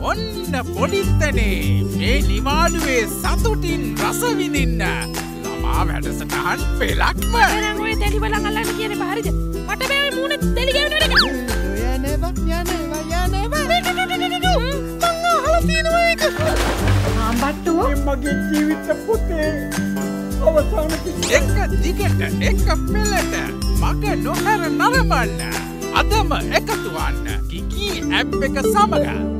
ඔන්න පොඩිත්තනේ මේ නිවාඩුවේ සතුටින් රසවිඳින්න ළමා වැඩසටහන් පෙලක්ම දැන් ඔය තෙලි බලන් අල්ලන්න කියන බහරිද මට මේ මූණේ තෙලි ගෑවෙන එක යනවා යනවා යනවා. ආම්බට්ටුව? මගේ ජීවිත පොතේ. අවසාන එක දිගට එක පෙළට. මග නොහැර නරඹන්න. අදම එකතුවන්න කිකී ඇබ් එක සමඟ